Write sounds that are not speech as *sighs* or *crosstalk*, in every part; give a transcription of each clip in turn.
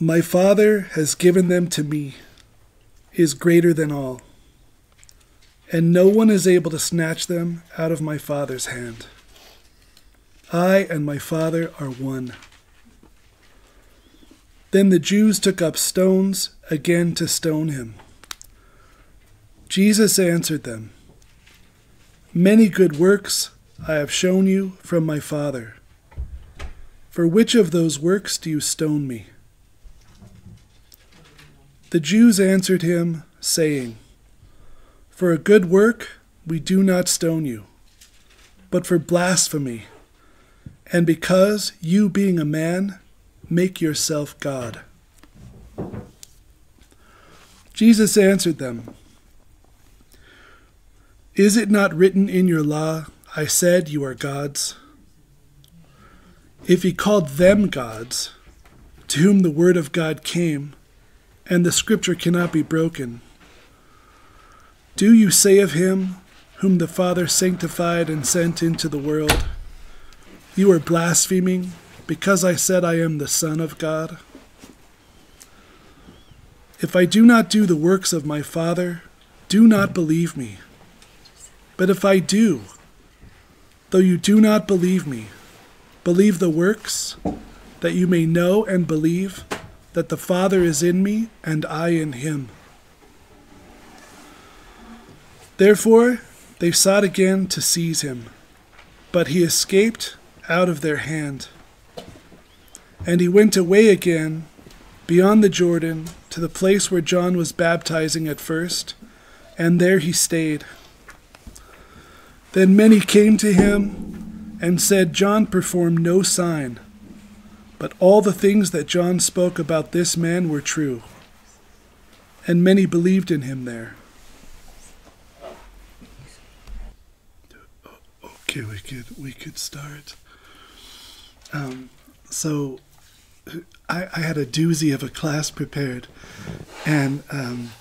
My Father has given them to me, is greater than all, and no one is able to snatch them out of my Father's hand. I and my Father are one. Then the Jews took up stones again to stone him. Jesus answered them, Many good works I have shown you from my Father. For which of those works do you stone me? The Jews answered him, saying, For a good work we do not stone you, but for blasphemy, and because you, being a man, make yourself God. Jesus answered them, Is it not written in your law, I said you are gods? If he called them gods, to whom the word of God came, and the scripture cannot be broken, do you say of him, whom the Father sanctified and sent into the world, You are blaspheming, because I said I am the Son of God? If I do not do the works of my Father, do not believe me. But if I do, though you do not believe me, believe the works, that you may know and believe that the Father is in me and I in him. Therefore they sought again to seize him, but he escaped out of their hand. And he went away again beyond the Jordan to the place where John was baptizing at first, and there he stayed. Then many came to him and said, John performed no sign, but all the things that John spoke about this man were true. And many believed in him there. Okay, we could we could start. Um, so I, I had a doozy of a class prepared, and um,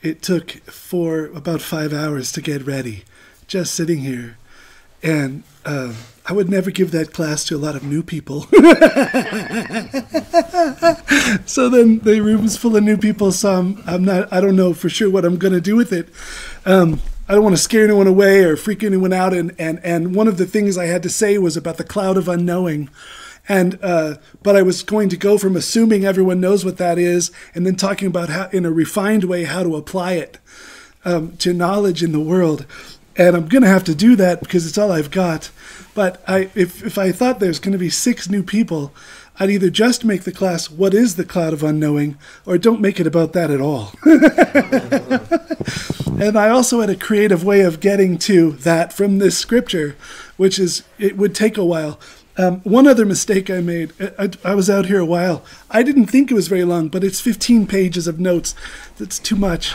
it took for about five hours to get ready, just sitting here, and uh, I would never give that class to a lot of new people. *laughs* so then the room's full of new people. So I'm, I'm not. I don't know for sure what I'm going to do with it. Um, I don't want to scare anyone away or freak anyone out. And, and, and one of the things I had to say was about the cloud of unknowing. And uh, but I was going to go from assuming everyone knows what that is, and then talking about how, in a refined way, how to apply it um, to knowledge in the world. And I'm going to have to do that because it's all I've got. But I, if if I thought there's going to be six new people, I'd either just make the class "What is the cloud of unknowing," or don't make it about that at all. *laughs* and I also had a creative way of getting to that from this scripture, which is it would take a while. Um, one other mistake I made, I, I, was out here a while. I didn't think it was very long, but it's 15 pages of notes. That's too much.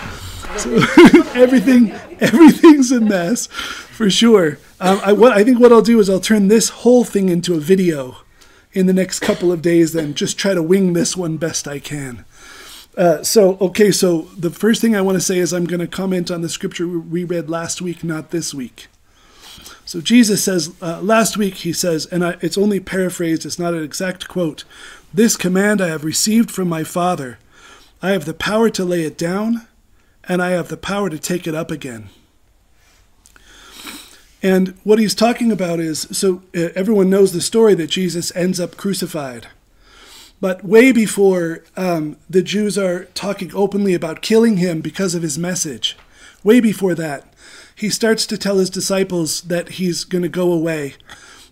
So *laughs* everything, everything's a mess, for sure. Um, I, what, I think what I'll do is I'll turn this whole thing into a video in the next couple of days, then just try to wing this one best I can. Uh, so, okay, so the first thing I want to say is I'm going to comment on the scripture we read last week, not this week. So Jesus says, uh, last week he says, and I, it's only paraphrased, it's not an exact quote This command I have received from my Father. I have the power to lay it down, and I have the power to take it up again. And what he's talking about is so uh, everyone knows the story that Jesus ends up crucified. But way before um, the Jews are talking openly about killing him because of his message, way before that, he starts to tell his disciples that he's going to go away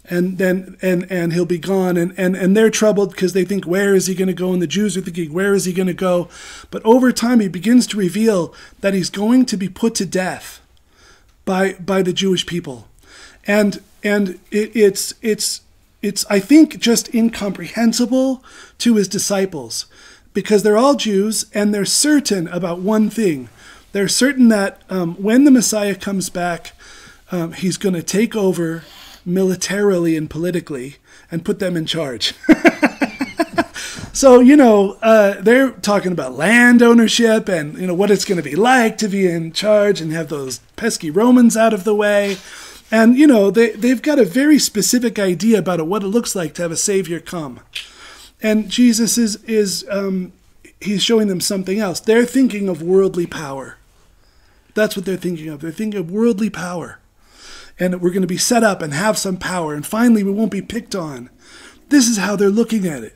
and then and and he'll be gone. And and and they're troubled because they think where is he going to go? And the jews are thinking where is he going to go? But over time he begins to reveal that he's going to be put to death by by the jewish people. And and it, it's it's it's i think just incomprehensible to his disciples because they're all jews and they're certain about one thing. They're certain that um, when the Messiah comes back, um, he's going to take over militarily and politically and put them in charge. *laughs* so you know uh, they're talking about land ownership and you know what it's going to be like to be in charge and have those pesky Romans out of the way. And you know they they've got a very specific idea about what it looks like to have a savior come. and Jesus is is um, he's showing them something else. They're thinking of worldly power. That's what they're thinking of. They're thinking of worldly power. And we're going to be set up and have some power, and finally we won't be picked on. This is how they're looking at it.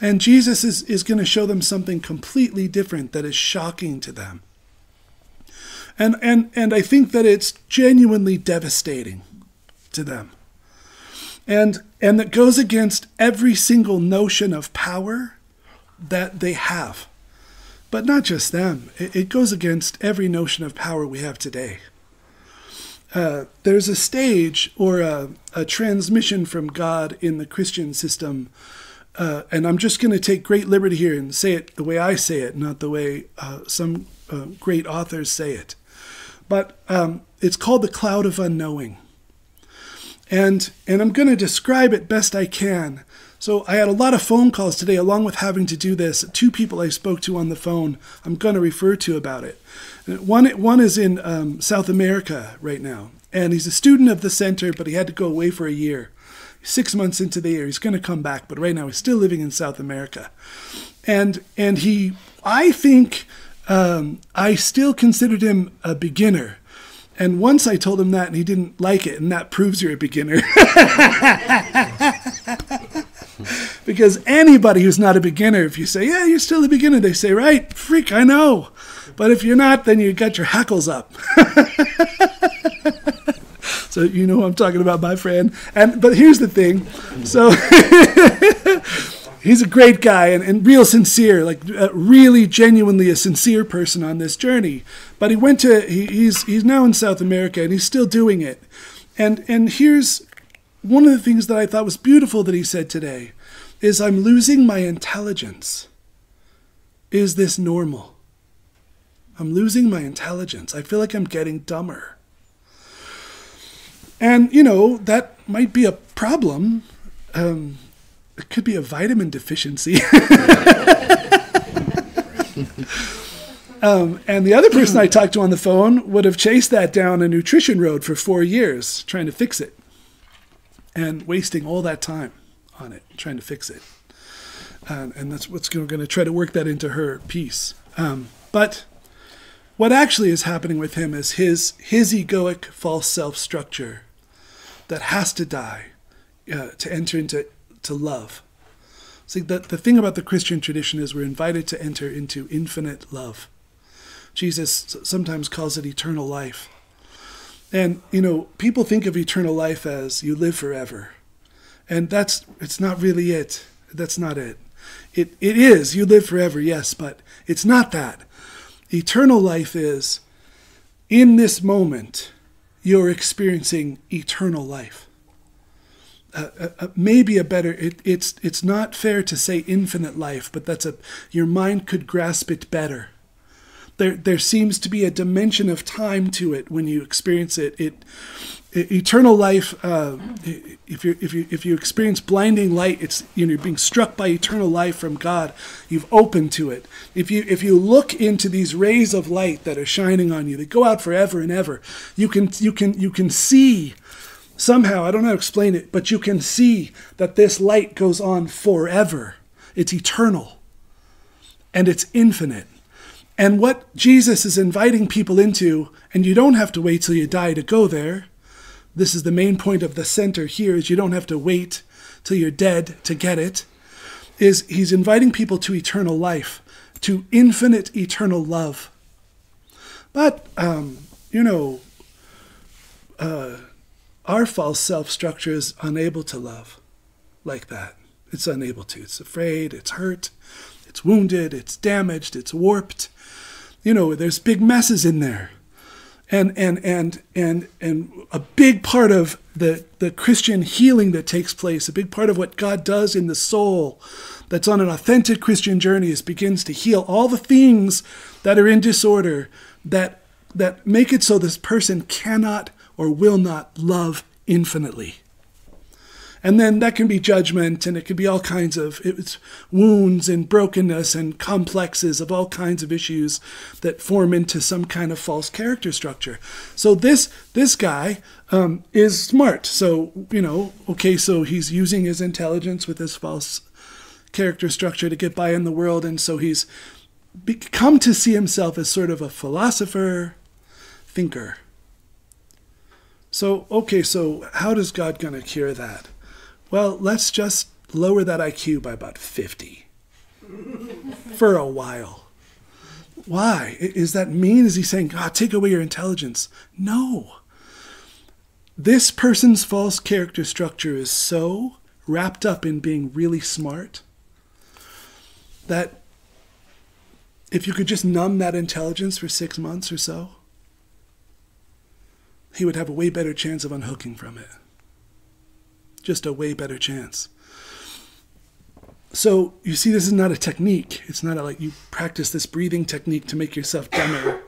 And Jesus is, is going to show them something completely different that is shocking to them. And, and, and I think that it's genuinely devastating to them. And, and that goes against every single notion of power that they have. But not just them, it, it goes against every notion of power we have today. Uh, there's a stage or a, a, transmission from God in the Christian system, uh, and I'm just going to take great liberty here and say it the way I say it, not the way uh, some uh, great authors say it. But um, it's called the cloud of unknowing. And, and I'm going to describe it best I can so I had a lot of phone calls today, along with having to do this. Two people I spoke to on the phone, I'm going to refer to about it. One, one is in um, South America right now, and he's a student of the center, but he had to go away for a year. Six months into the year, he's going to come back, but right now he's still living in South America. And and he, I think, um, I still considered him a beginner. And once I told him that, and he didn't like it, and that proves you're a beginner. *laughs* *laughs* because anybody who's not a beginner, if you say, yeah, you're still a beginner, they say, right, freak, I know. But if you're not, then you got your hackles up. *laughs* so you know who I'm talking about, my friend. And but here's the thing. So *laughs* he's a great guy and, and real sincere, like uh, really genuinely a sincere person on this journey. But he went to he, he's he's now in South America and he's still doing it. And and here's one of the things that I thought was beautiful that he said today is I'm losing my intelligence. Is this normal? I'm losing my intelligence. I feel like I'm getting dumber. And, you know, that might be a problem. Um, it could be a vitamin deficiency. *laughs* um, and the other person I talked to on the phone would have chased that down a nutrition road for four years trying to fix it and wasting all that time on it, trying to fix it. And, and that's what's going to try to work that into her piece. Um, but what actually is happening with him is his his egoic false self structure that has to die uh, to enter into to love. See, the, the thing about the Christian tradition is we're invited to enter into infinite love. Jesus sometimes calls it eternal life. And, you know, people think of eternal life as you live forever. And that's, it's not really it. That's not it. It, it is, you live forever, yes, but it's not that. Eternal life is, in this moment, you're experiencing eternal life. Uh, uh, uh maybe a better it, it's it's not fair to say infinite life but that's a your mind could grasp it better there there seems to be a dimension of time to it when you experience it. It, it eternal life. Uh, if you if you if you experience blinding light, it's you know you're being struck by eternal life from God. You've opened to it. If you if you look into these rays of light that are shining on you, they go out forever and ever. You can you can you can see somehow. I don't know how to explain it, but you can see that this light goes on forever. It's eternal, and it's infinite. And what Jesus is inviting people into, and you don't have to wait till you die to go there. This is the main point of the center here is you don't have to wait till you're dead to get it. Is he's inviting people to eternal life, to infinite eternal love. But um, you know, uh, our false self structure is unable to love like that. It's unable to. It's afraid, it's hurt, it's wounded, it's damaged, it's warped, you know, there's big messes in there. And, and, and, and, and a big part of the, the Christian healing that takes place, a big part of what God does in the soul that's on an authentic Christian journey is begins to heal all the things that are in disorder that, that make it so this person cannot or will not love infinitely. And then that can be judgment and it can be all kinds of it's wounds and brokenness and complexes of all kinds of issues that form into some kind of false character structure. So this this guy um, is smart. So you know, okay, so he's using his intelligence with his false character structure to get by in the world, and so he's come to see himself as sort of a philosopher, thinker. So, okay, so how does God going to cure that? Well, let's just lower that IQ by about 50 *laughs* for a while. Why? Is that mean? Is he saying, God, take away your intelligence? No. This person's false character structure is so wrapped up in being really smart that if you could just numb that intelligence for six months or so, he would have a way better chance of unhooking from it. Just a way better chance. So you see, this is not a technique. It's not a, like you practice this breathing technique to make yourself dumber.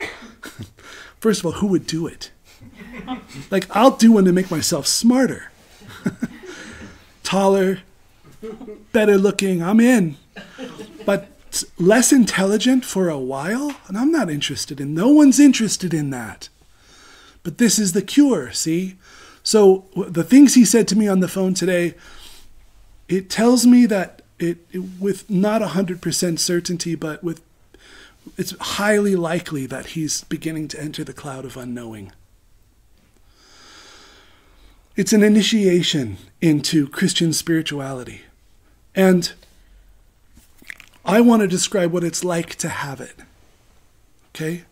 *laughs* First of all, who would do it? *laughs* Like, I'll do one to make myself smarter, *laughs* taller, better looking. I'm in. But less intelligent for a while? And I'm not interested in. No one's interested in that. But this is the cure, see? So the things he said to me on the phone today, it tells me that it, it with not 100% certainty, but with it's highly likely that he's beginning to enter the cloud of unknowing. It's an initiation into Christian spirituality. And I want to describe what it's like to have it. Okay?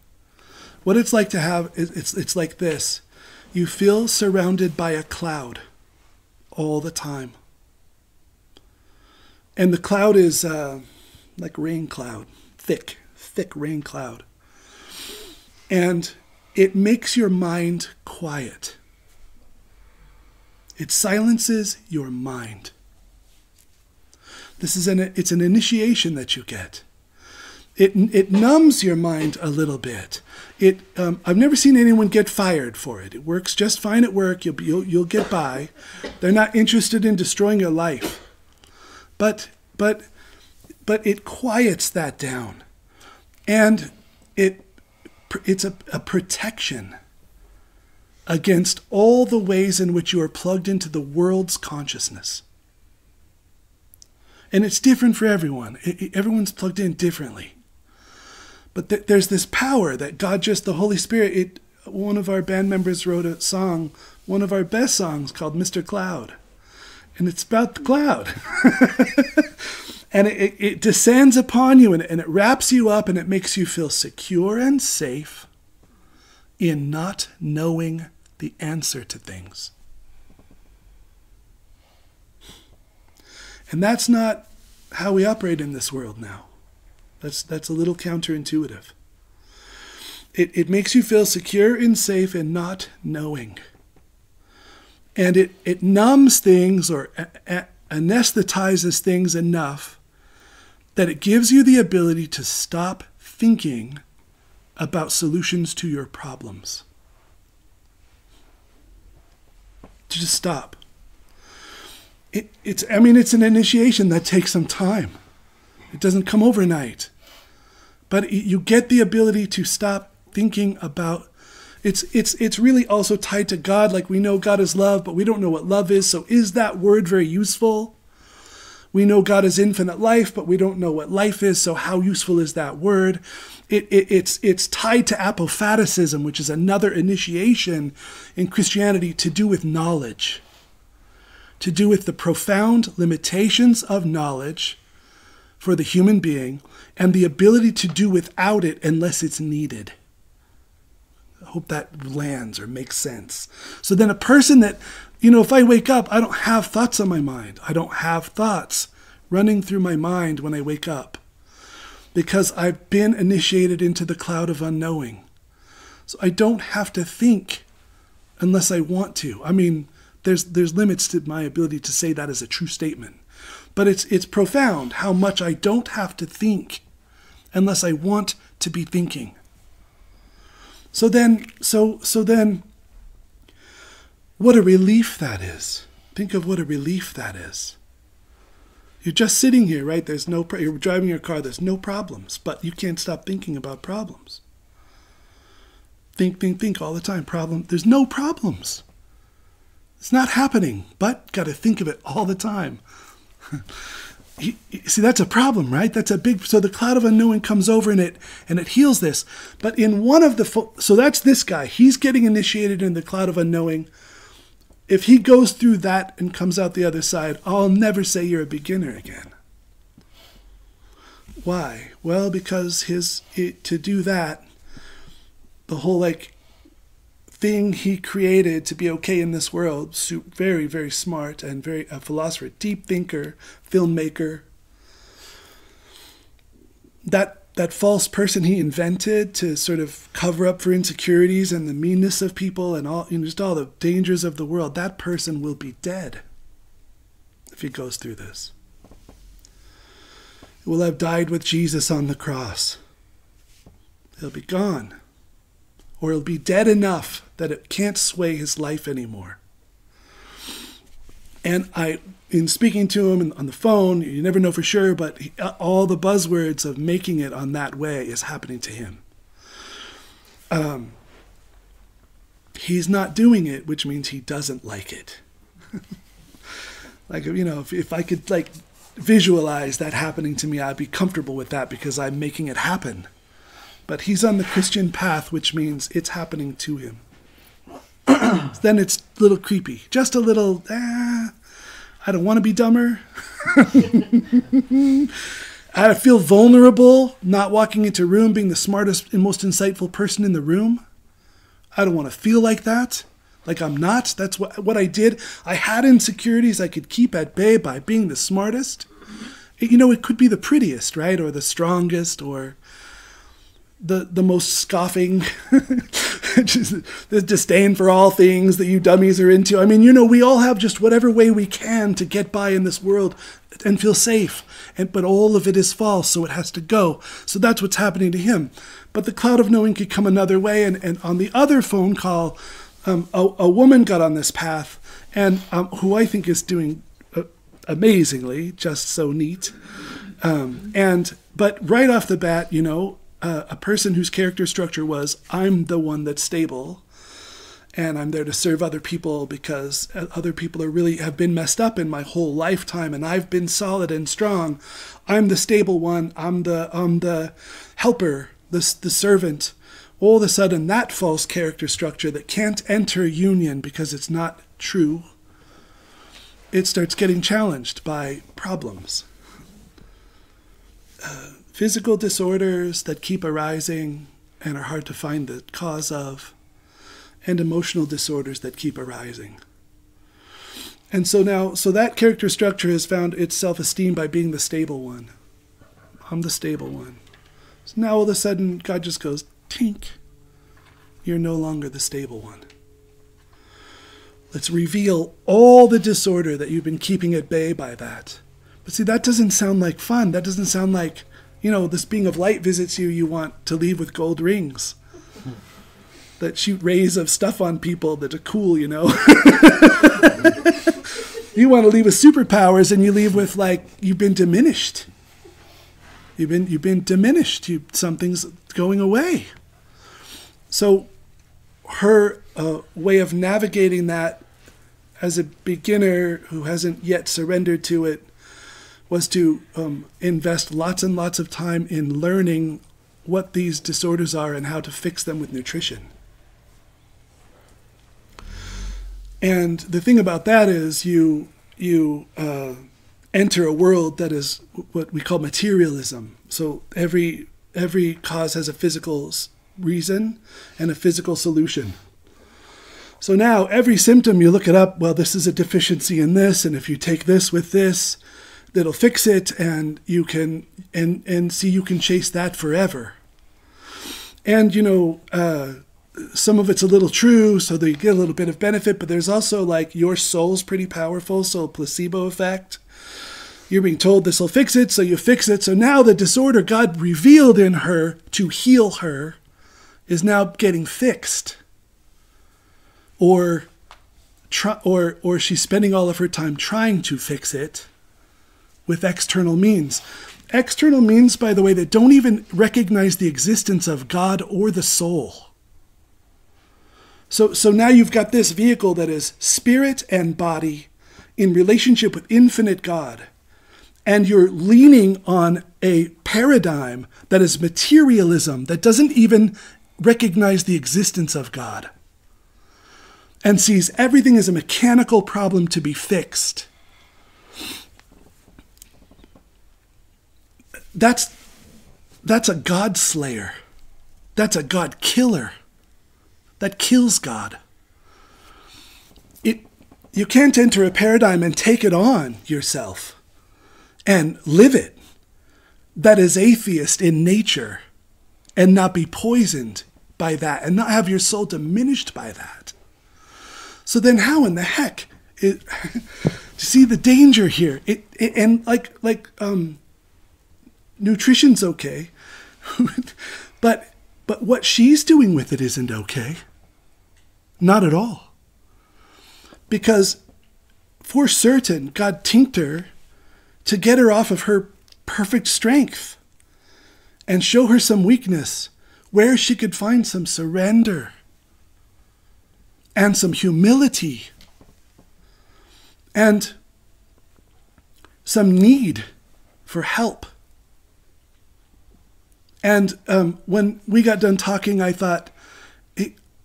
What it's like to have it's it's like this. You feel surrounded by a cloud all the time. And the cloud is uh, like rain cloud, thick, thick rain cloud. And it makes your mind quiet. It silences your mind. This is an it's an initiation that you get. It it numbs your mind a little bit. It um, I've never seen anyone get fired for it. It works just fine at work. You'll you'll you'll get by. They're not interested in destroying your life. But but but it quiets that down, and it it's a, a protection against all the ways in which you are plugged into the world's consciousness. And it's different for everyone. It, it, everyone's plugged in differently. But th- there's this power that God just, the Holy Spirit, it, one of our band members wrote a song, one of our best songs called Mr. Cloud. And it's about the cloud. *laughs* and it, it, descends upon you and, and it wraps you up and it makes you feel secure and safe in not knowing the answer to things. And that's not how we operate in this world now. That's, that's a little counterintuitive. It, it makes you feel secure and safe and not knowing. And it, it numbs things or anesthetizes things enough that it gives you the ability to stop thinking about solutions to your problems. To just stop. It, it's, I mean, it's an initiation that takes some time. It doesn't come overnight. But you get the ability to stop thinking about it's it's it's really also tied to God. Like we know God is love but we don't know what love is. So is that word very useful? We know God is infinite life but we don't know what life is. So how useful is that word? It, it, it's it's tied to apophaticism which is another initiation in Christianity to do with knowledge to do with the profound limitations of knowledge for the human being and the ability to do without it unless it's needed. I hope that lands or makes sense. So then, a person that, you know, if I wake up, I don't have thoughts on my mind. I don't have thoughts running through my mind when I wake up because I've been initiated into the cloud of unknowing. So I don't have to think unless I want to. I mean, there's there's limits to my ability to say that as a true statement. But it's it's profound how much I don't have to think unless I want to be thinking. So then so so then what a relief that is. Think of what a relief that is. You're just sitting here, right? There's no you're driving your car, there's no problems, but you can't stop thinking about problems. Think, think, think all the time. Problem. There's no problems. It's not happening, but got to think of it all the time. *laughs* see that's a problem right? That's a big so the cloud of unknowing comes over and it and it heals this. But in one of the so that's this guy. He's getting initiated in the cloud of unknowing. If he goes through that and comes out the other side i'll never say you're a beginner again. Why? Well because his it, to do that the whole like thing he created to be okay in this world. Very, very smart and very a philosopher, deep thinker, filmmaker. That that false person he invented to sort of cover up for insecurities and the meanness of people and all you know, just all the dangers of the world. That person will be dead if he goes through this. He will have died with Jesus on the cross. He'll be gone or he'll be dead enough that it can't sway his life anymore. And I, in speaking to him on the phone, you never know for sure, but he, all the buzzwords of making it on that way is happening to him. Um, he's not doing it, which means he doesn't like it. *laughs* like you know, if, if I could like visualize that happening to me, I'd be comfortable with that because I'm making it happen. But he's on the Christian path, which means it's happening to him. *clears throat* then it's a little creepy. Just a little, ah, I don't want to be dumber. *laughs* I feel vulnerable not walking into a room being the smartest and most insightful person in the room. I don't want to feel like that. Like I'm not. That's what, what I did. I had insecurities I could keep at bay by being the smartest. You know, it could be the prettiest, right? Or the strongest, or the the most scoffing, *laughs* *laughs* just the disdain for all things that you dummies are into. I mean, you know, we all have just whatever way we can to get by in this world and feel safe. And but all of it is false, so it has to go. So that's what's happening to him. But the cloud of knowing could come another way. And, and on the other phone call, um, a, a, woman got on this path, and um, who I think is doing uh, amazingly, just so neat. Um, and but right off the bat, you know, a person whose character structure was I'm the one that's stable and I'm there to serve other people because other people are really have been messed up in my whole lifetime and I've been solid and strong. I'm the stable one. I'm the I'm the helper, the the servant. All of a sudden that false character structure that can't enter union because it's not true. It starts getting challenged by problems. Uh, physical disorders that keep arising and are hard to find the cause of, and emotional disorders that keep arising. And so now, so that character structure has found its self esteem by being the stable one. I'm the stable one. So now all of a sudden, God just goes, tink, you're no longer the stable one. Let's reveal all the disorder that you've been keeping at bay by that. But see, that doesn't sound like fun. That doesn't sound like you know, this being of light visits you, you want to leave with gold rings that shoot rays of stuff on people that are cool, you know. *laughs* you want to leave with superpowers and you leave with like you've been diminished. You've been you've been diminished. You something's going away. So her uh, way of navigating that as a beginner who hasn't yet surrendered to it was to um, invest lots and lots of time in learning what these disorders are and how to fix them with nutrition. And the thing about that is you you uh, enter a world that is what we call materialism. So every every cause has a physical reason and a physical solution. So now every symptom you look it up, well, this is a deficiency in this, and if you take this with this, that'll fix it and you can and and see you can chase that forever. And you know uh, some of it's a little true so they get a little bit of benefit but there's also like your soul's pretty powerful so placebo effect. You're being told this will fix it so you fix it. So now the disorder god revealed in her to heal her is now getting fixed. Or try, or or she's spending all of her time trying to fix it with external means. External means, by the way, that don't even recognize the existence of God or the soul. So, so now you've got this vehicle that is spirit and body in relationship with infinite God. and you're leaning on a paradigm that is materialism, that doesn't even recognize the existence of God, and sees everything as a mechanical problem to be fixed, that's, that's a God slayer. That's a God killer. That kills God. It, you can't enter a paradigm and take it on yourself and live it that is atheist in nature and not be poisoned by that and not have your soul diminished by that. So then how in the heck it, *laughs* see the danger here it, it, and like like um nutrition's okay. *laughs* But but what she's doing with it isn't okay. Not at all. Because for certain god tinked her to get her off of her perfect strength and show her some weakness where she could find some surrender and some humility and some need for help. And um, when we got done talking, I thought,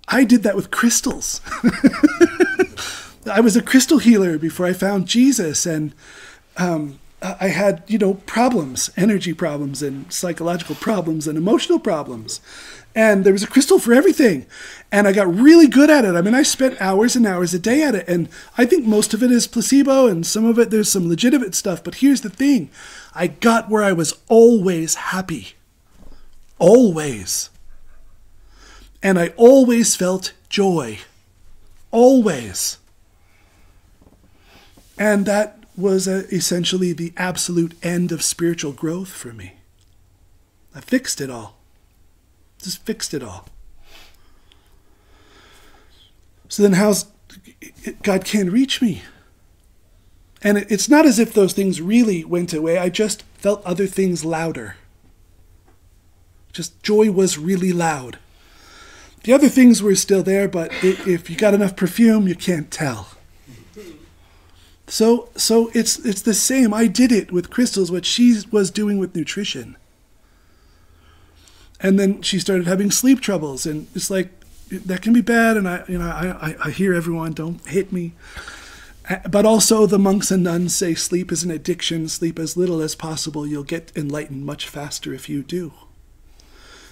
I did that with crystals. *laughs* I was a crystal healer before I found Jesus, and um, I had, you know, problems, energy problems and psychological problems and emotional problems. And there was a crystal for everything. And I got really good at it. I mean, I spent hours and hours a day at it. And I think most of it is placebo and some of it there's some legitimate stuff. But here's the thing I got where I was always happy. Always. And I always felt joy. Always. And that was a, essentially the absolute end of spiritual growth for me. I fixed it all. Just fixed it all. So then, how's God can't reach me? And it's not as if those things really went away. I just felt other things louder. Just joy was really loud. The other things were still there, but if you got enough perfume, you can't tell. So so it's it's the same. I did it with crystals, what she was doing with nutrition. And then she started having sleep troubles, and it's like that can be bad. And I you know I I, hear everyone don't hit me, but also the monks and nuns say sleep is an addiction. Sleep as little as possible. You'll get enlightened much faster if you do.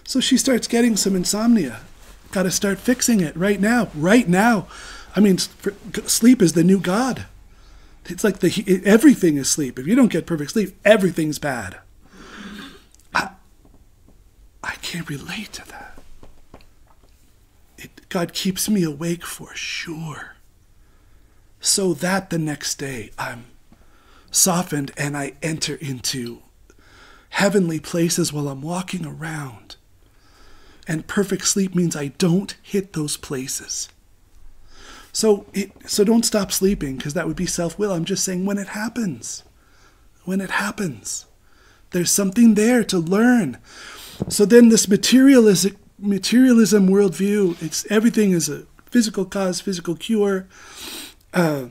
So she starts getting some insomnia. Got to start fixing it right now. Right now. I mean, sleep is the new God. It's like the everything is sleep. If you don't get perfect sleep, everything's bad. I, I can't relate to that. It, God keeps me awake for sure. So that the next day I'm softened and I enter into heavenly places while I'm walking around. And perfect sleep means I don't hit those places. So it, so don't stop sleeping because that would be self-will. I'm just saying when it happens. When it happens. There's something there to learn. So then this materialistic materialism worldview, it's everything is a physical cause, physical cure. Uh,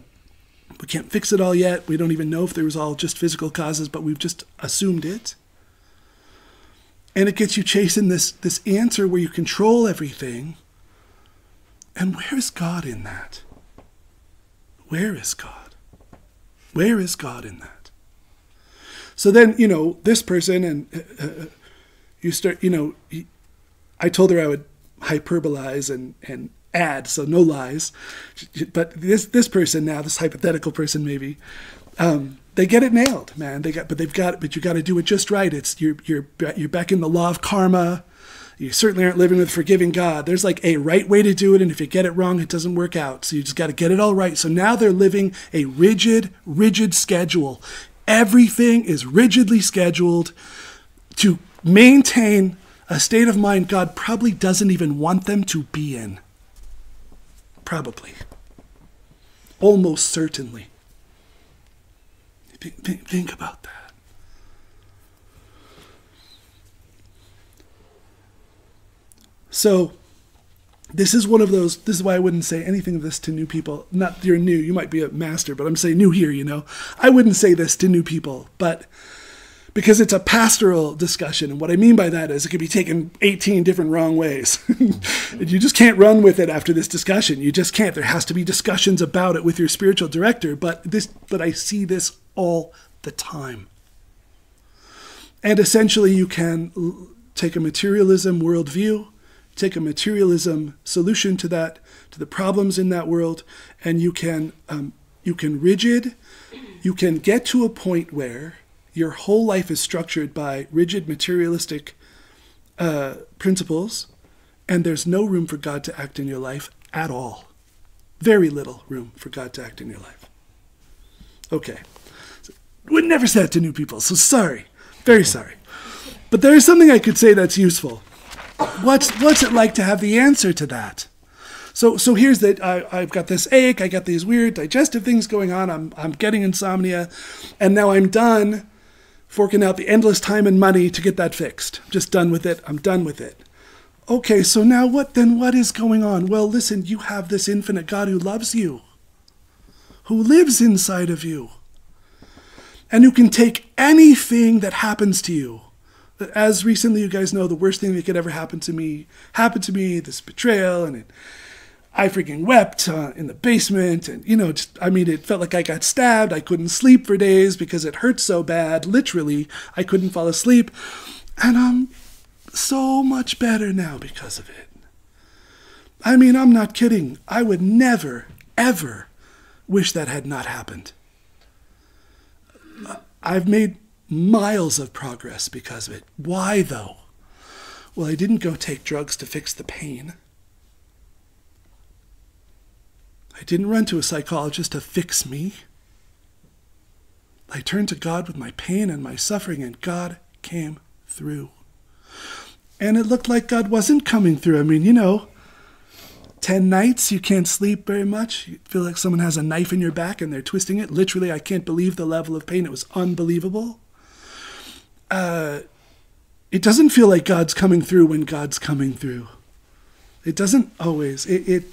we can't fix it all yet. We don't even know if there was all just physical causes, but we've just assumed it. And it gets you chasing this this answer where you control everything and where is God in that? Where is God? Where is God in that? So then, you know, this person, and uh, uh, you start, you know, I told her I would hyperbolize and, and add, so no lies. But this this person now, this hypothetical person maybe, um, they get it nailed, man. They got, but they've got, but you got to do it just right. It's you're you're you're back in the law of karma you certainly aren't living with forgiving God. There's like a right way to do it, and if you get it wrong, it doesn't work out. So you just got to get it all right. So now they're living a rigid, rigid schedule. Everything is rigidly scheduled to maintain a state of mind God probably doesn't even want them to be in. Probably. Almost certainly. Think, think, think about that. So this is one of those this is why i wouldn't say anything of this to new people. Not you're new you might be a master but i'm saying new here you know. I wouldn't say this to new people but because it's a pastoral discussion and what i mean by that is it could be taken 18 different wrong ways. *laughs* You just can't run with it after this discussion. You just can't. There has to be discussions about it with your spiritual director but this but i see this all the time and essentially you can take a materialism worldview take a materialism solution to that, to the problems in that world, and you can um, you can rigid, you can get to a point where your whole life is structured by rigid materialistic uh, principles, and there's no room for God to act in your life at all. Very little room for God to act in your life. Okay. Would never say that to new people, so sorry. Very sorry. But there is something I could say that's useful what's what's it like to have the answer to that? So so here's that I, I've got this ache, I got these weird digestive things going on, I'm I'm getting insomnia, and now I'm done forking out the endless time and money to get that fixed. Just done with it. I'm done with it. Okay, so now what then what is going on? Well, listen, you have this infinite God who loves you, who lives inside of you, and who can take anything that happens to you as recently you guys know, the worst thing that could ever happen to me happened to me. This betrayal, and it, I freaking wept uh, in the basement, and you know, just I mean, it felt like I got stabbed. I couldn't sleep for days because it hurt so bad. Literally, I couldn't fall asleep, and I'm so much better now because of it. I mean, I'm not kidding. I would never, ever wish that had not happened. I've made miles of progress because of it. Why, though? Well, I didn't go take drugs to fix the pain. I didn't run to a psychologist to fix me. I turned to God with my pain and my suffering, and God came through. And it looked like God wasn't coming through. I mean, you know, 10 nights you can't sleep very much. You feel like someone has a knife in your back and they're twisting it. Literally, I can't believe the level of pain. It was unbelievable uh, it doesn't feel like God's coming through when God's coming through. It doesn't always. It, it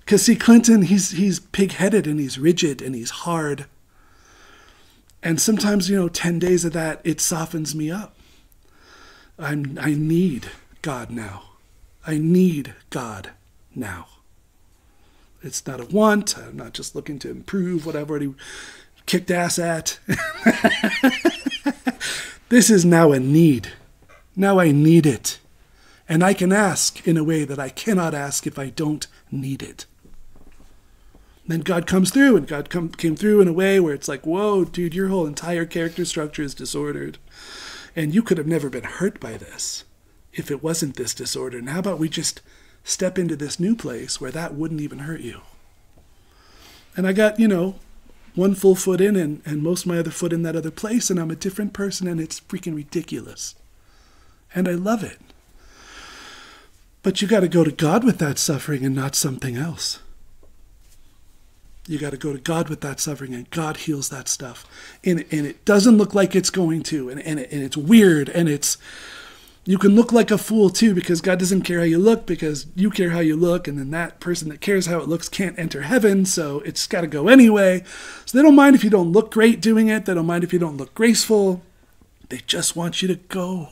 because see, Clinton, he's he's pig-headed and he's rigid and he's hard. And sometimes, you know, ten days of that, it softens me up. I'm I need God now. I need God now. It's not a want. I'm not just looking to improve what I've already kicked ass at. *laughs* this is now a need. Now I need it. And I can ask in a way that I cannot ask if I don't need it. Then God comes through, and God come, came through in a way where it's like, whoa, dude, your whole entire character structure is disordered. And you could have never been hurt by this if it wasn't this disorder. And how about we just step into this new place where that wouldn't even hurt you? And I got, you know, one full foot in and, and most of my other foot in that other place, and I'm a different person, and it's freaking ridiculous. And I love it. But you got to go to God with that suffering and not something else. You got to go to God with that suffering, and God heals that stuff. And, and it doesn't look like it's going to, and, and, it, and it's weird, and it's you can look like a fool too because God doesn't care how you look because you care how you look, and then that person that cares how it looks can't enter heaven, so it's got to go anyway. So they don't mind if you don't look great doing it, they don't mind if you don't look graceful, they just want you to go.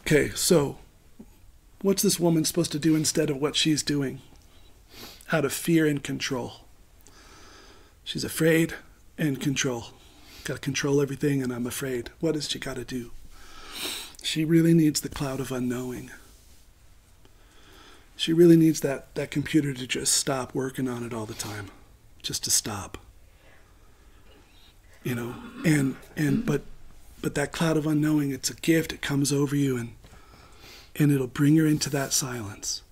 Okay, so what's this woman supposed to do instead of what she's doing? Out of fear and control. She's afraid and control got to control everything, and I'm afraid. What has she got to do? She really needs the cloud of unknowing. She really needs that, that computer to just stop working on it all the time, just to stop. You know, and and but but that cloud of unknowing, it's a gift. It comes over you, and and it'll bring her into that silence.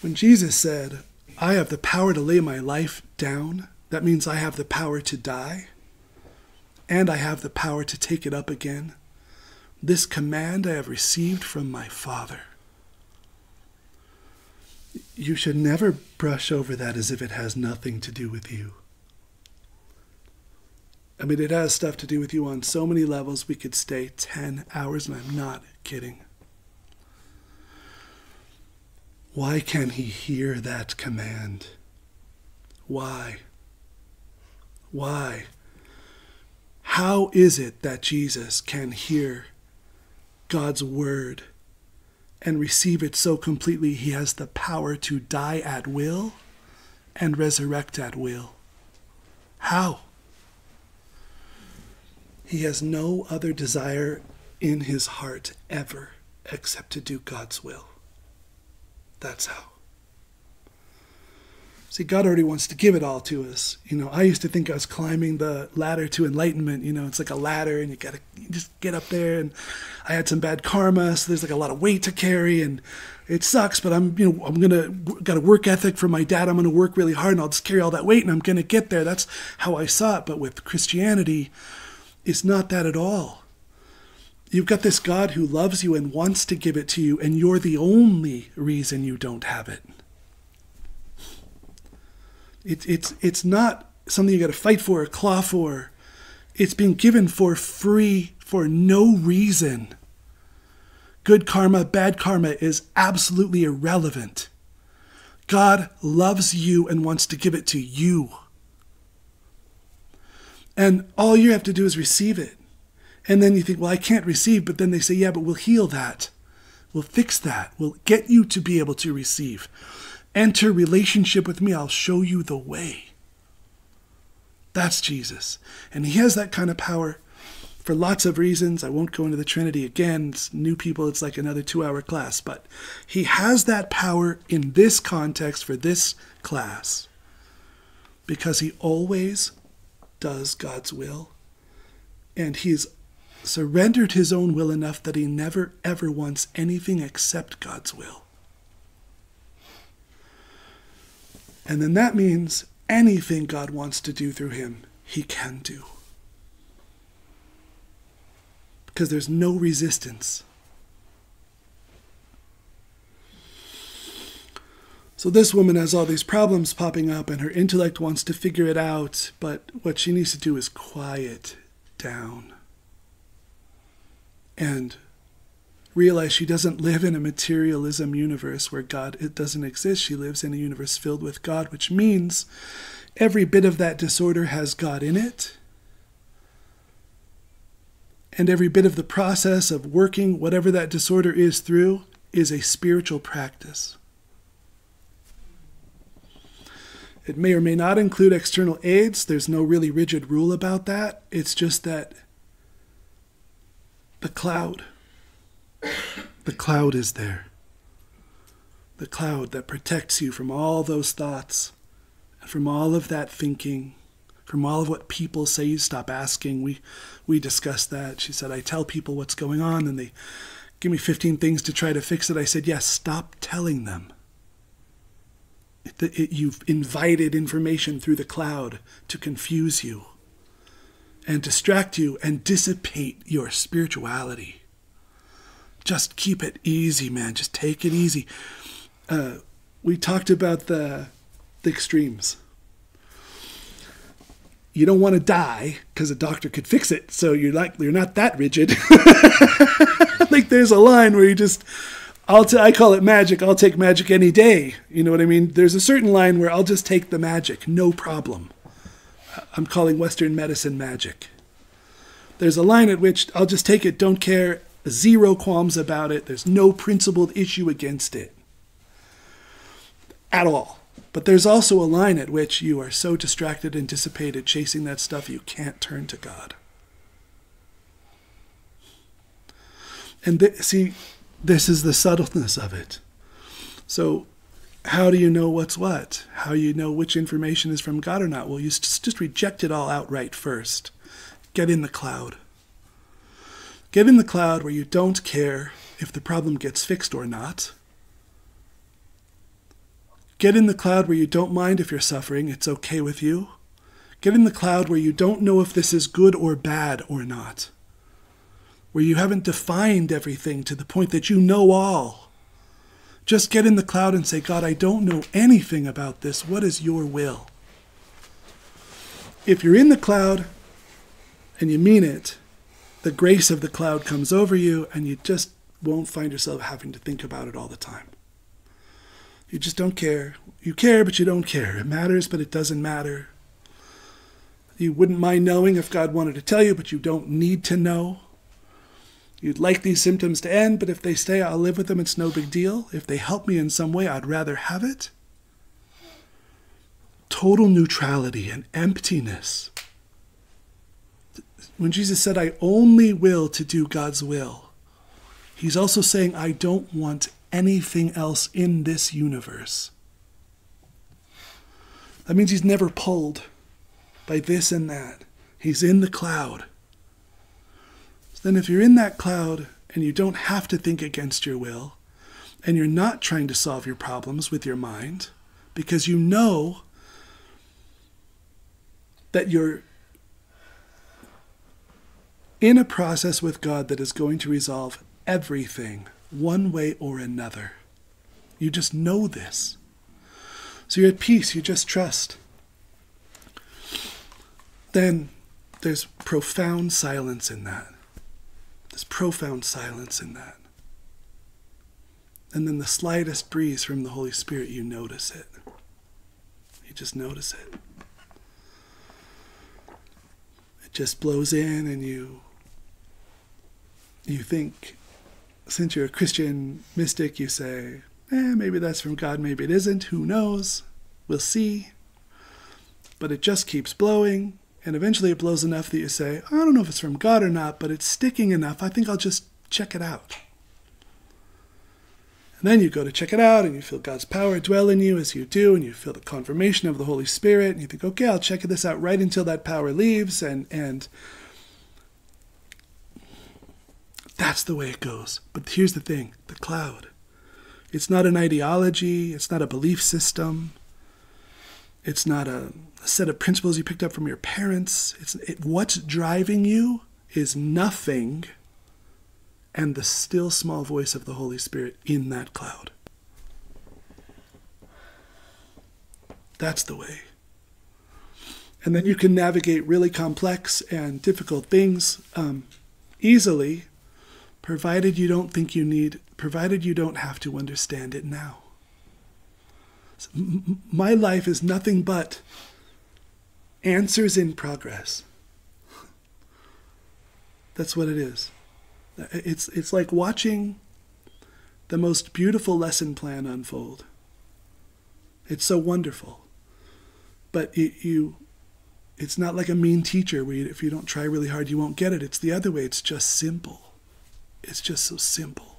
When Jesus said, "I have the power to lay my life down," that means I have the power to die and I have the power to take it up again. This command I have received from my Father. You should never brush over that as if it has nothing to do with you. I mean, it has stuff to do with you on so many levels. We could stay 10 hours, and I'm not kidding. Why can he hear that command? Why? Why? How is it that Jesus can hear God's word and receive it so completely he has the power to die at will and resurrect at will? How? He has no other desire in his heart ever except to do God's will. That's how. See, God already wants to give it all to us. You know, I used to think I was climbing the ladder to enlightenment. You know, it's like a ladder, and you gotta just get up there. And I had some bad karma, so there's like a lot of weight to carry, and it sucks. But I'm, you know, I'm gonna got a work ethic from my dad. I'm gonna work really hard, and I'll just carry all that weight, and I'm gonna get there. That's how I saw it. But with Christianity, it's not that at all. You've got this God who loves you and wants to give it to you, and you're the only reason you don't have it. It, it's, it's not something you got to fight for or claw for. It's being given for free for no reason. Good karma, bad karma is absolutely irrelevant. God loves you and wants to give it to you. And all you have to do is receive it. And then you think, well, I can't receive. But then they say, yeah, but we'll heal that. We'll fix that. We'll get you to be able to receive. Enter relationship with me. I'll show you the way. That's Jesus. And he has that kind of power for lots of reasons. I won't go into the Trinity again. It's new people, it's like another two hour class. But he has that power in this context for this class because he always does God's will. And he's surrendered his own will enough that he never ever wants anything except God's will. And then that means anything God wants to do through him, he can do. Because there's no resistance. So this woman has all these problems popping up, and her intellect wants to figure it out, but what she needs to do is quiet down and realize she doesn't live in a materialism universe where God it doesn't exist. She lives in a universe filled with God, which means every bit of that disorder has God in it. And every bit of the process of working whatever that disorder is through is a spiritual practice. It may or may not include external aids. There's no really rigid rule about that. It's just that the cloud, the cloud is there. The cloud that protects you from all those thoughts, and from all of that thinking, from all of what people say you stop asking. We we discussed that. She said, I tell people what's going on and they give me 15 things to try to fix it. I said, Yes, stop telling them that you've invited information through the cloud to confuse you and distract you and dissipate your spirituality. Just keep it easy, man. Just take it easy. Uh, we talked about the, the extremes. You don't want to die because a doctor could fix it, so you're like you're not that rigid. *laughs* like there's a line where you just I'll t- I call it magic. I'll take magic any day. You know what I mean? There's a certain line where I'll just take the magic, no problem. I'm calling Western medicine magic. There's a line at which I'll just take it, don't care, zero qualms about it. There's no principled issue against it at all. But there's also a line at which you are so distracted and dissipated chasing that stuff you can't turn to God. And th- see, this is the subtleness of it. So, how do you know what's what? How you know which information is from God or not? Well, you just, just reject it all outright first. Get in the cloud. Get in the cloud where you don't care if the problem gets fixed or not. Get in the cloud where you don't mind if you're suffering, it's okay with you. Get in the cloud where you don't know if this is good or bad or not where you haven't defined everything to the point that you know all. Just get in the cloud and say, God, I don't know anything about this. What is your will? If you're in the cloud, and you mean it, the grace of the cloud comes over you and you just won't find yourself having to think about it all the time. You just don't care. You care, but you don't care. It matters, but it doesn't matter. You wouldn't mind knowing if God wanted to tell you, but you don't need to know. You'd like these symptoms to end, but if they stay, I'll live with them. It's no big deal. If they help me in some way, I'd rather have it. Total neutrality and emptiness. When Jesus said, I only will to do God's will, he's also saying, I don't want anything else in this universe. That means he's never pulled by this and that. He's in the cloud. So then, if you're in that cloud and you don't have to think against your will, and you're not trying to solve your problems with your mind, because you know that you're in a process with God that is going to resolve everything one way or another. You just know this. So you're at peace, you just trust. Then there's profound silence in that. There's profound silence in that. And then the slightest breeze from the Holy Spirit, you notice it. You just notice it. It just blows in, and you you think since you're a Christian mystic, you say, eh, maybe that's from God, maybe it isn't, who knows? We'll see. But it just keeps blowing, and eventually it blows enough that you say, I don't know if it's from God or not, but it's sticking enough. I think I'll just check it out. And then you go to check it out, and you feel God's power dwell in you as you do, and you feel the confirmation of the Holy Spirit, and you think, okay, I'll check this out right until that power leaves, and and That's the way it goes. But here's the thing the cloud. It's not an ideology, it's not a belief system, it's not a, a set of principles you picked up from your parents. It's, it, what's driving you is nothing and the still small voice of the Holy Spirit in that cloud. That's the way. And then you can navigate really complex and difficult things um, easily provided you don't think you need, provided you don't have to understand it now. So my life is nothing but answers in progress. *laughs* That's what it is. It's, it's like watching the most beautiful lesson plan unfold. It's so wonderful. But it, you, it's not like a mean teacher where you, if you don't try really hard, you won't get it. It's the other way. It's just simple. It's just so simple.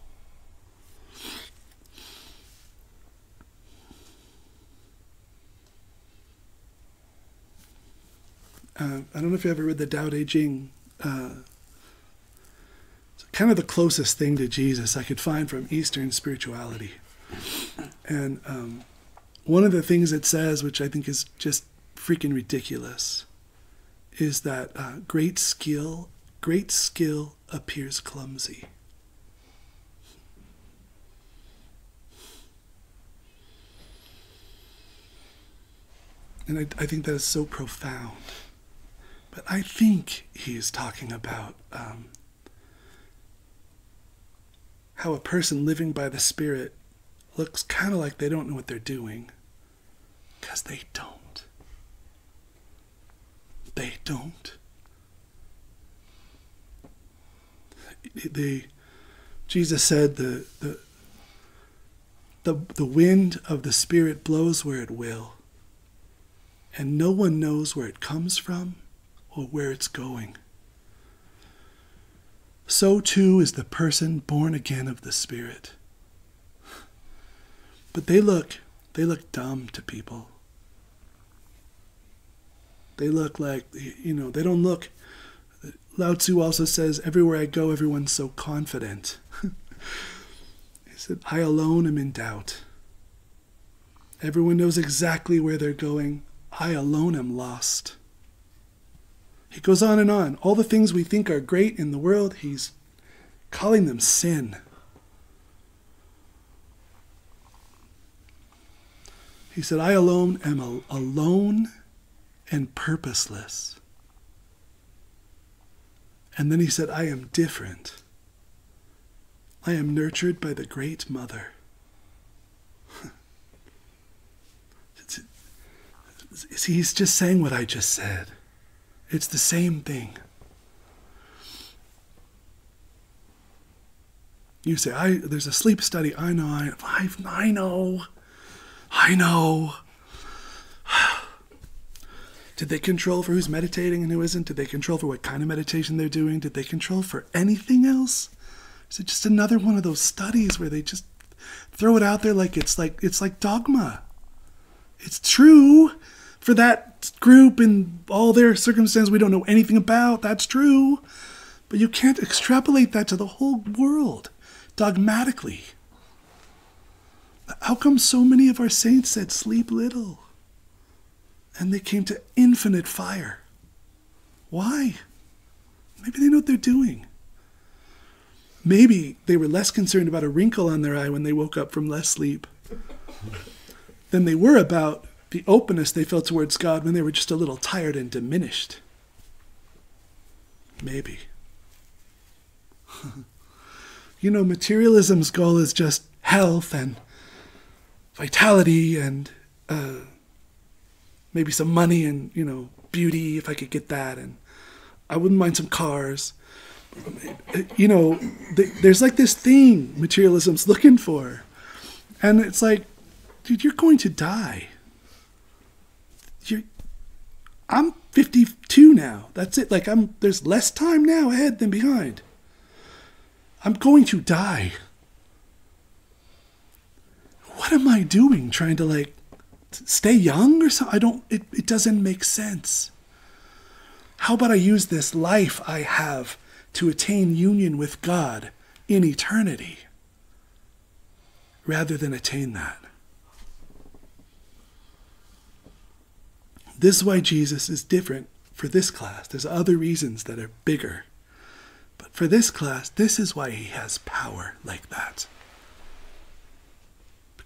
Uh, I don't know if you ever read the Tao Te Ching. Uh, it's kind of the closest thing to Jesus I could find from Eastern spirituality. And um, one of the things it says, which I think is just freaking ridiculous, is that uh, great skill, great skill appears clumsy. And I, I think that is so profound. But I think he is talking about um, how a person living by the Spirit looks kind of like they don't know what they're doing. Because they don't. They don't. They, Jesus said the, the, the, the wind of the Spirit blows where it will and no one knows where it comes from or where it's going. So too is the person born again of the Spirit. But they look, they look dumb to people. They look like, you know, they don't look. Lao Tzu also says, Everywhere I go, everyone's so confident. *laughs* he said, I alone am in doubt. Everyone knows exactly where they're going. I alone am lost. He goes on and on. All the things we think are great in the world, he's calling them sin. He said, I alone am alone and purposeless. And then he said, I am different. I am nurtured by the great mother. *laughs* See, He's just saying what I just said. It's the same thing. You say, I there's a sleep study. I know, I, I, I know, I know. *sighs* Did they control for who's meditating and who isn't? Did they control for what kind of meditation they're doing? Did they control for anything else? Is it just another one of those studies where they just throw it out there like it's like it's like dogma? It's true for that group and all their circumstances we don't know anything about. That's true. But you can't extrapolate that to the whole world dogmatically. How come so many of our saints said, sleep little? And they came to infinite fire. Why? Maybe they know what they're doing. Maybe they were less concerned about a wrinkle on their eye when they woke up from less sleep *laughs* than they were about the openness they felt towards God when they were just a little tired and diminished. Maybe. *laughs* you know, materialism's goal is just health and vitality and uh, maybe some money and, you know, beauty if I could get that. And I wouldn't mind some cars. You know, there's like this thing materialism's looking for. And it's like, dude, you're going to die. You're, I'm 52 now. That's it. Like I'm there's less time now ahead than behind. I'm going to die. What am I doing? Trying to like stay young or something? I don't, it, it doesn't make sense. How about I use this life I have to attain union with God in eternity rather than attain that? This is why Jesus is different for this class. There's other reasons that are bigger. But for this class, this is why he has power like that.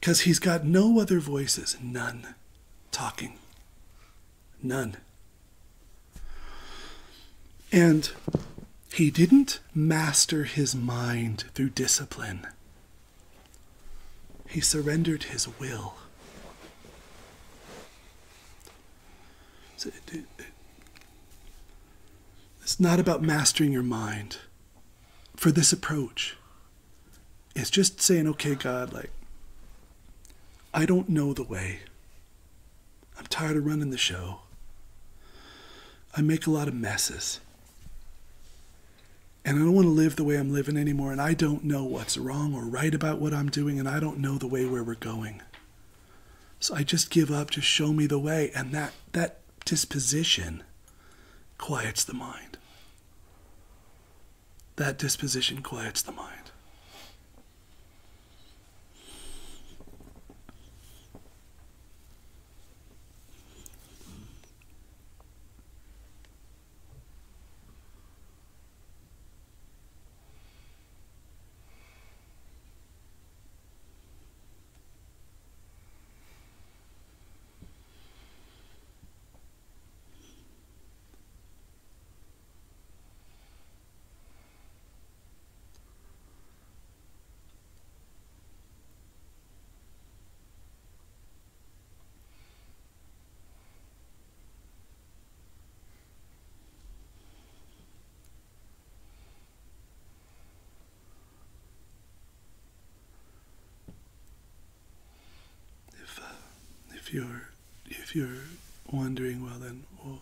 Because he's got no other voices, none talking. None. And he didn't master his mind through discipline. He surrendered his will. It's not about mastering your mind for this approach. It's just saying, okay, God, like, I don't know the way. I'm tired of running the show. I make a lot of messes. And I don't want to live the way I'm living anymore. And I don't know what's wrong or right about what I'm doing. And I don't know the way where we're going. So I just give up. Just show me the way. And that, that disposition quiets the mind. That disposition quiets the mind. You're if you're wondering, well then, well,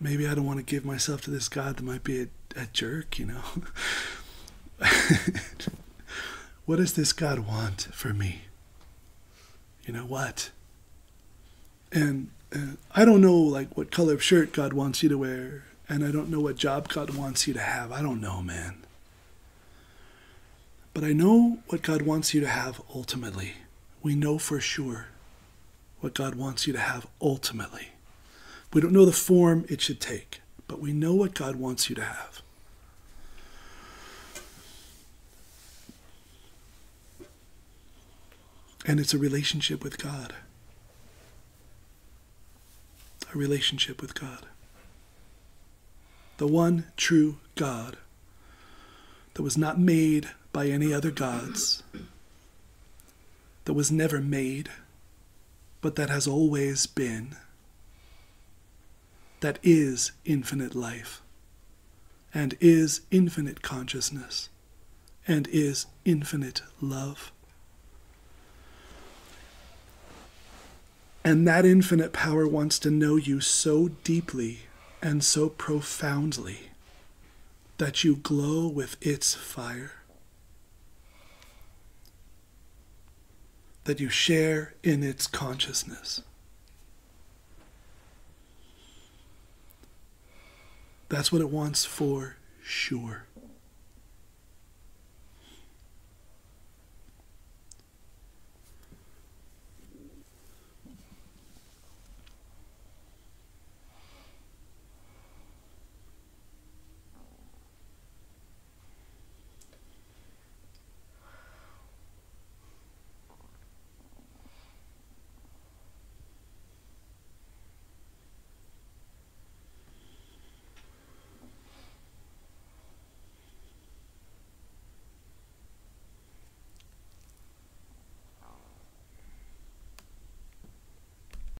maybe I don't want to give myself to this God that might be a, a jerk, you know. *laughs* what does this God want for me? You know what? And uh, I don't know like what color of shirt God wants you to wear, and I don't know what job God wants you to have. I don't know, man. But I know what God wants you to have ultimately. We know for sure what God wants you to have ultimately. We don't know the form it should take, but we know what God wants you to have. And it's a relationship with God. A relationship with God. The one true God that was not made by any other gods, that was never made, but that has always been, that is infinite life, and is infinite consciousness, and is infinite love. And that infinite power wants to know you so deeply and so profoundly that you glow with its fire. That you share in its consciousness. That's what it wants for sure.